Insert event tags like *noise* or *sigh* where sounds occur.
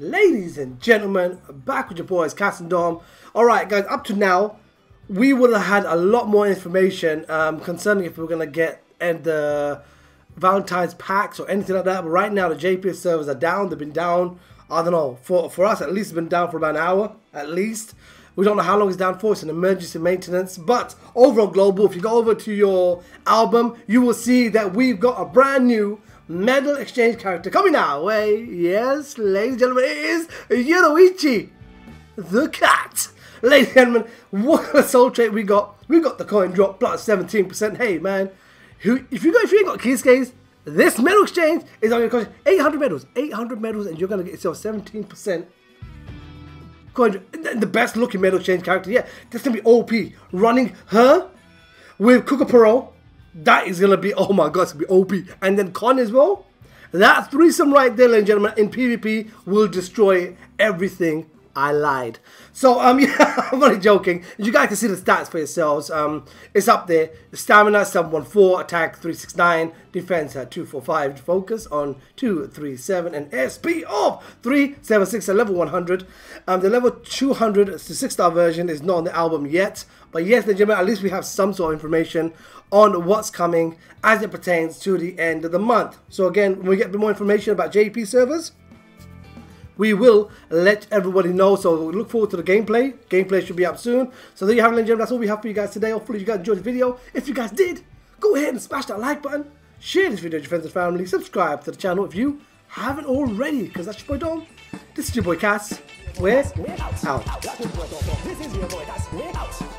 Ladies and gentlemen, back with your boys, Cass and Dom. Alright guys, up to now, we would have had a lot more information um, concerning if we were going to get and the Valentine's packs or anything like that. But right now, the JPS servers are down. They've been down, I don't know, for, for us at least, been down for about an hour at least. We don't know how long it's down for. It's an emergency maintenance. But overall global, if you go over to your album, you will see that we've got a brand new medal exchange character coming our way. Yes, ladies and gentlemen, it is Yoruichi, the cat. Ladies and gentlemen, what of soul trait we got? We got the coin drop plus 17%. Hey man, who if you got if you ain't got Kisuke's, this medal exchange is only going to cost 800 medals. 800 medals and you're gonna get yourself 17% coin the best looking medal exchange character. Yeah, that's gonna be OP. Running her with Kukkapuro, that is gonna be oh my god, it's gonna be OP. And then Kon as well. That threesome right there, ladies and gentlemen, in PvP will destroy everything I lied. So, um, *laughs* yeah, I'm only joking. You guys can see the stats for yourselves. Um, it's up there. Stamina 714, attack 369, defense at 245, focus on 237, and SP of 376 at level 100. Um, the level 200 to 6 star version is not on the album yet. But yes, gentlemen, at least we have some sort of information on what's coming as it pertains to the end of the month. So again, when we get more information about JP servers, we will let everybody know. So we look forward to the gameplay. Gameplay should be up soon. So there you have it, ladies That's all we have for you guys today. Hopefully you guys enjoyed the video. If you guys did, go ahead and smash that like button. Share this video with your friends and family. Subscribe to the channel if you haven't already. Because that's your boy Dom. This is your boy Cass. We're out.